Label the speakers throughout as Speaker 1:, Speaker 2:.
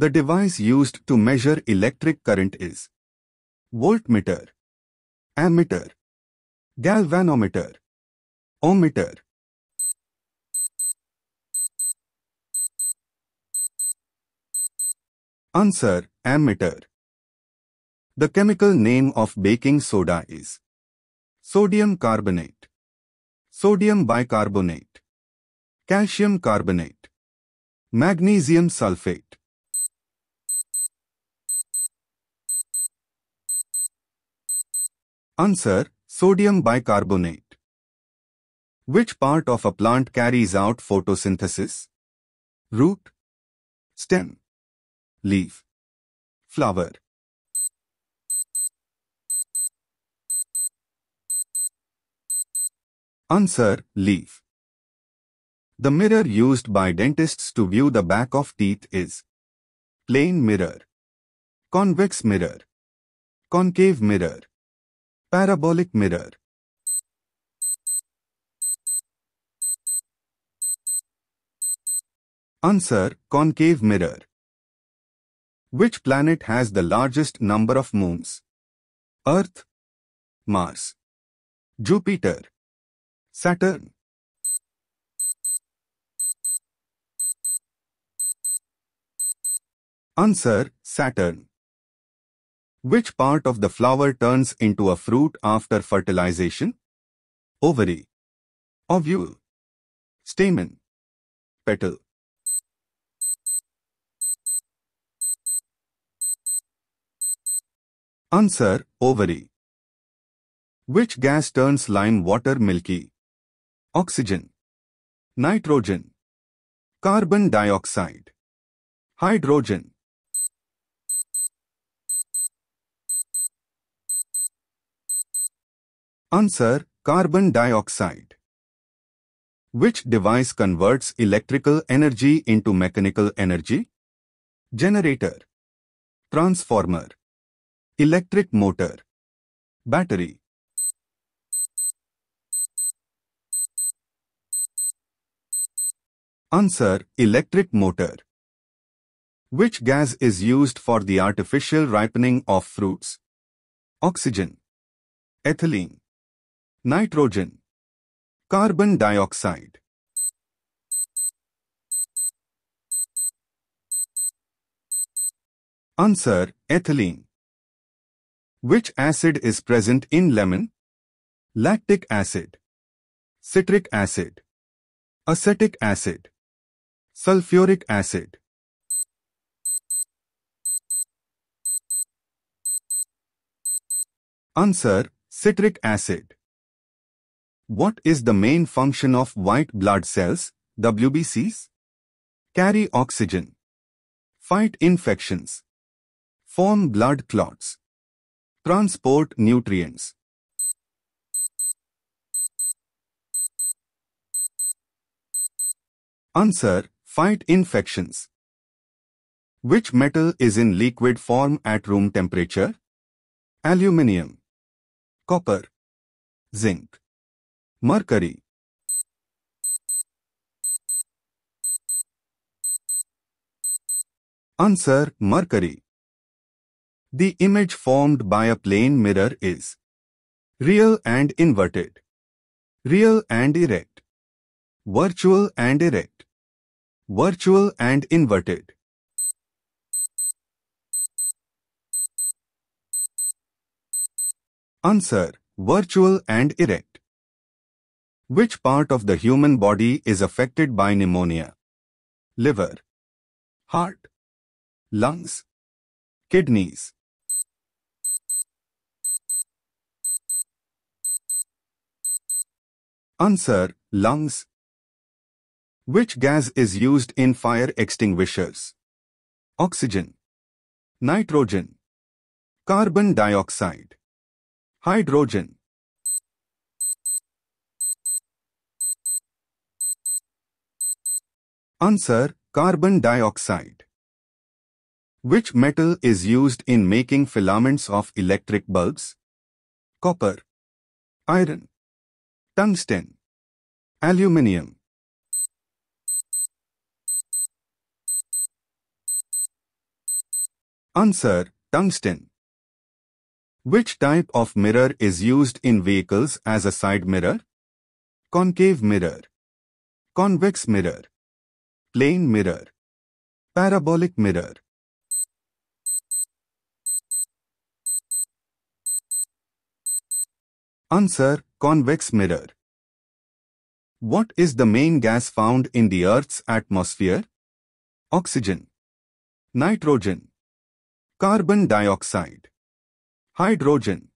Speaker 1: The device used to measure electric current is voltmeter, ammeter, galvanometer, ohmmeter. Answer, ammeter. The chemical name of baking soda is sodium carbonate, sodium bicarbonate, calcium carbonate, magnesium sulfate. Answer, sodium bicarbonate. Which part of a plant carries out photosynthesis? Root, stem, leaf, flower. Answer, leaf. The mirror used by dentists to view the back of teeth is plane mirror, convex mirror, concave mirror, parabolic mirror. Answer, concave mirror. Which planet has the largest number of moons? Earth, Mars, Jupiter, Saturn. Answer, Saturn. Which part of the flower turns into a fruit after fertilization? Ovary, ovule, stamen, petal. Answer, ovary. Which gas turns lime water milky? Oxygen, nitrogen, carbon dioxide, hydrogen. Answer, carbon dioxide. Which device converts electrical energy into mechanical energy? Generator, transformer, electric motor, battery. Answer, electric motor. Which gas is used for the artificial ripening of fruits? Oxygen, ethylene, nitrogen, carbon dioxide. Answer, ethylene. Which acid is present in lemon? Lactic acid, citric acid, acetic acid, sulfuric acid. Answer, citric acid. What is the main function of white blood cells, WBCs? Carry oxygen. Fight infections. Form blood clots. Transport nutrients. Answer, fight infections. Which metal is in liquid form at room temperature? Aluminium, copper, zinc, mercury. Answer, mercury. The image formed by a plane mirror is real and inverted, real and erect, virtual and erect, virtual and inverted. Answer, virtual and erect. Which part of the human body is affected by pneumonia? Liver, heart, lungs, kidneys. Answer, lungs. Which gas is used in fire extinguishers? Oxygen, nitrogen, carbon dioxide, hydrogen. Answer, carbon dioxide. Which metal is used in making filaments of electric bulbs? Copper, iron, tungsten, aluminium. Answer, tungsten. Which type of mirror is used in vehicles as a side mirror? Concave mirror. Convex mirror. Plane mirror. Parabolic mirror. Answer, convex mirror. What is the main gas found in the Earth's atmosphere? Oxygen. Nitrogen. Carbon dioxide. Hydrogen.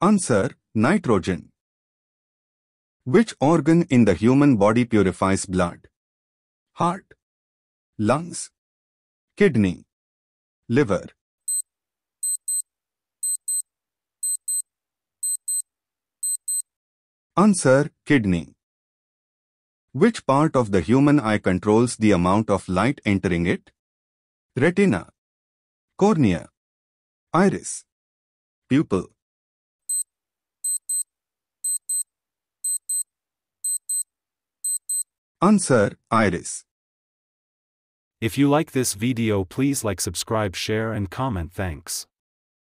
Speaker 1: Answer, nitrogen. Which organ in the human body purifies blood? Heart. Lungs. Kidney. Liver. Answer, kidney. Which part of the human eye controls the amount of light entering it? Retina. Cornea. Iris. Pupil. Answer, iris.
Speaker 2: If you like this video please like subscribe share and comment thanks.